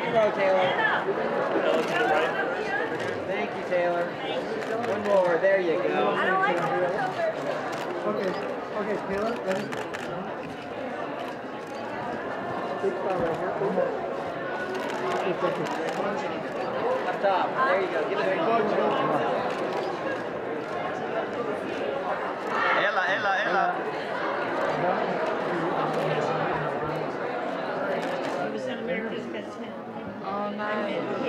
second row, Taylor. Thank you, Taylor. One more. There you go. I don't like. Okay, okay, Taylor, ready? Big right here. One more. Up top. There you go. Give it a Oh, nice.